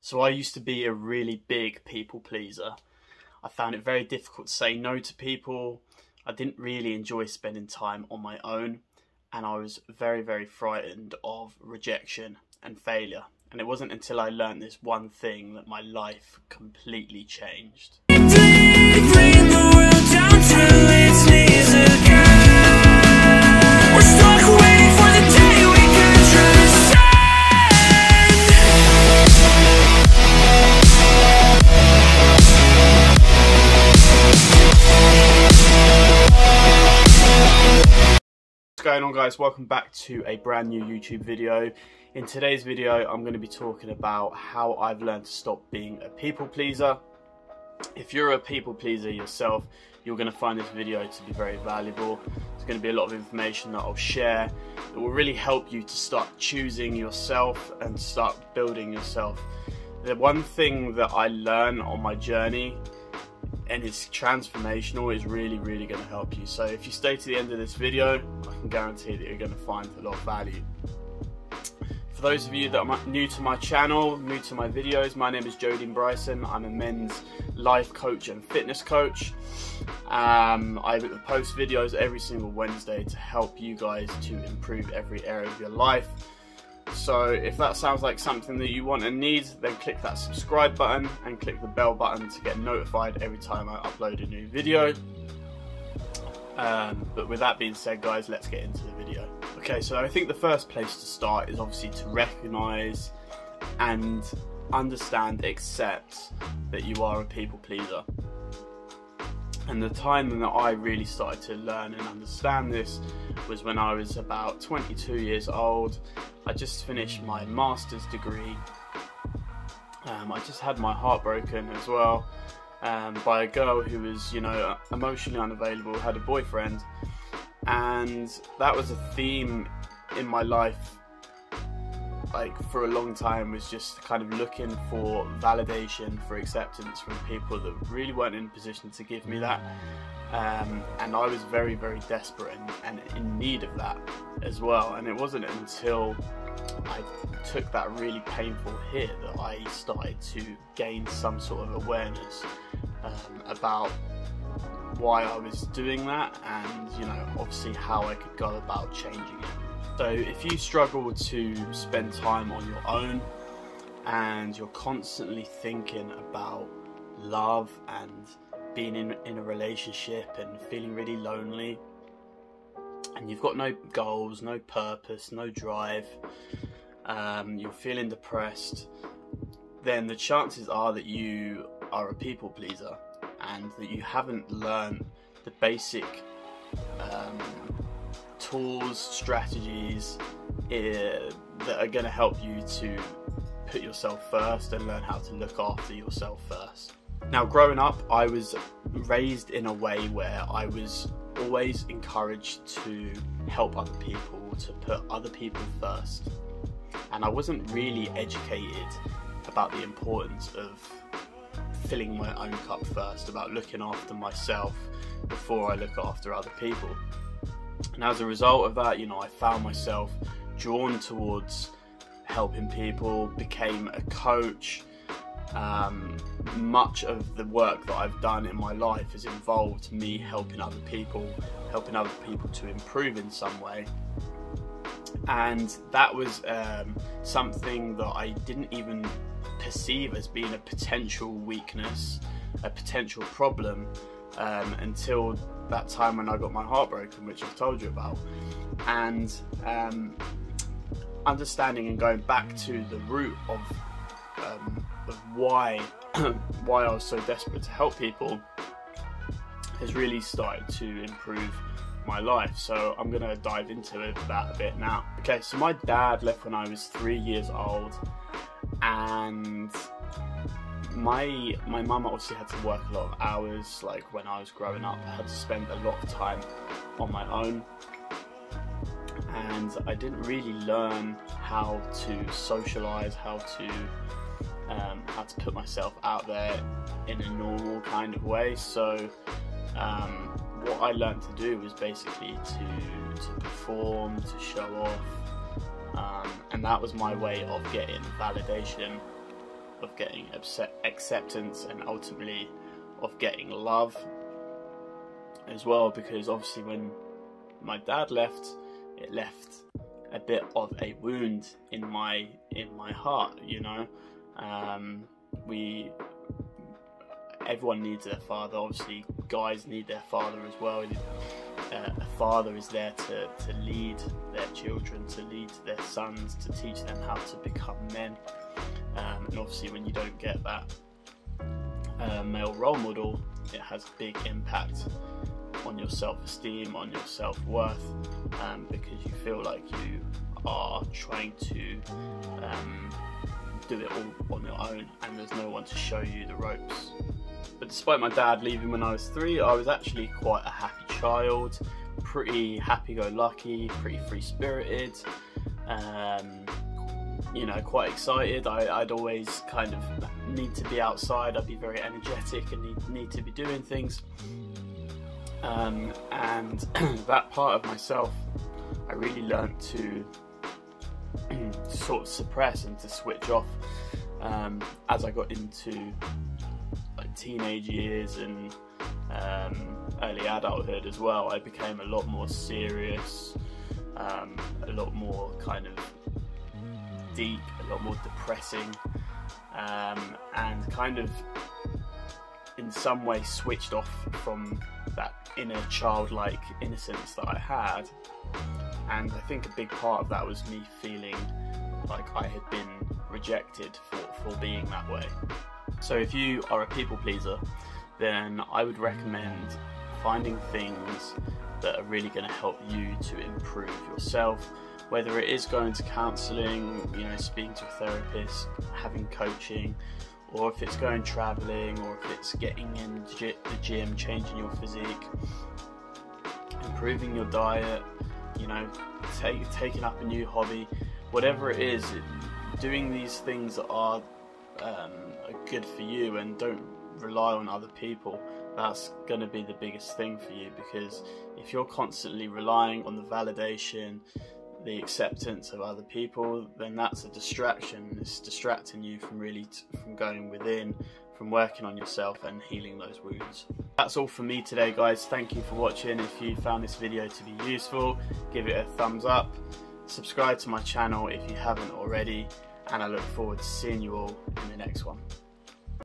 So I used to be a really big people pleaser. I found it very difficult to say no to people. I didn't really enjoy spending time on my own, and I was very, very frightened of rejection and failure. And it wasn't until I learned this one thing that my life completely changed. Going on guys? Welcome back to a brand new youtube video. In today's video i'm going to be talking about how i've learned to stop being a people pleaser. If you're a people pleaser yourself you're going to find this video to be very valuable. There's going to be a lot of information that i'll share that will really help you to start choosing yourself and start building yourself. The one thing that i learned on my journey and it's transformational is really really going to help you. So if you stay to the end of this video I can guarantee that you're going to find a lot of value. For those of you that are new to my channel new to my videos my name is Joe Dean-Bryson. I'm a men's life coach and fitness coach. Um, I post videos every single Wednesday to help you guys to improve every area of your life so if that sounds like something that you want and need, then click that subscribe button and click the bell button to get notified every time I upload a new video. Um, but with that being said guys, let's get into the video. Okay, so I think the first place to start is obviously to recognize and understand, accept that you are a people pleaser. And the time that I really started to learn and understand this was when I was about 22 years old. I just finished my master's degree. Um, I just had my heart broken as well um, by a girl who was, you know, emotionally unavailable, had a boyfriend. And that was a theme in my life like for a long time was just kind of looking for validation for acceptance from people that really weren't in a position to give me that. Um, and I was very very desperate and, and in need of that as well. And it wasn't until I took that really painful hit that I started to gain some sort of awareness um, about why I was doing that and you know obviously how I could go about changing it so if you struggle to spend time on your own and you're constantly thinking about love and being in, in a relationship and feeling really lonely and you've got no goals, no purpose, no drive, um, you're feeling depressed, then the chances are that you are a people pleaser and that you haven't learned the basic um, tools, strategies uh, that are going to help you to put yourself first and learn how to look after yourself first. Now, growing up, I was raised in a way where I was always encouraged to help other people, to put other people first. And I wasn't really educated about the importance of filling my own cup first, about looking after myself before I look after other people. And as a result of that, you know, I found myself drawn towards helping people, became a coach. Um, much of the work that I've done in my life has involved me helping other people, helping other people to improve in some way. And that was um, something that I didn't even perceive as being a potential weakness, a potential problem um, until that time when I got my heart broken, which I've told you about. And um, understanding and going back to the root of, um, of why why I was so desperate to help people has really started to improve my life. So I'm to dive into that a bit now. Okay, so my dad left when I was three years old, and my my mum obviously had to work a lot of hours. Like when I was growing up, I had to spend a lot of time on my own, and I didn't really learn how to socialize, how to um, how to put myself out there in a normal kind of way. So um, what I learned to do was basically to to perform, to show off, um, and that was my way of getting validation of getting acceptance and ultimately of getting love as well because obviously when my dad left it left a bit of a wound in my in my heart you know? Um, we everyone needs their father obviously guys need their father as well uh, a father is there to, to lead their children to lead their sons to teach them how to become men um, and obviously when you don't get that uh, male role model it has big impact on your self-esteem, on your self-worth, um, because you feel like you are trying to um, do it all on your own and there's no one to show you the ropes. But despite my dad leaving when I was three, I was actually quite a happy child, pretty happy-go-lucky, pretty free-spirited, um, you know, quite excited. I, would always kind of need to be outside. I'd be very energetic and need, need to be doing things. Um, and that part of myself, I really learned to sort of suppress and to switch off um, as I got into teenage years and um, early adulthood as well. I became a lot more serious, um, a lot more kind of deep, a lot more depressing, um, and kind of in some way switched off from that inner childlike innocence that I had. And I think a big part of that was me feeling like I had been rejected for, for being that way. So if you are a people pleaser, then I would recommend finding things that are really going to help you to improve yourself, whether it is going to counselling, you know, speaking to a therapist, having coaching, or if it's going traveling, or if it's getting in the gym, changing your physique, improving your diet, you know, take, taking up a new hobby, whatever it is, doing these things that are, um, good for you and don't rely on other people that's going to be the biggest thing for you because if you're constantly relying on the validation the acceptance of other people, then that's a distraction. It's distracting you from really from going within, from working on yourself and healing those wounds. That's all for me today, guys. Thank you for watching. If you found this video to be useful, give it a thumbs up. Subscribe to my channel if you haven't already, and I look forward to seeing you all in the next one.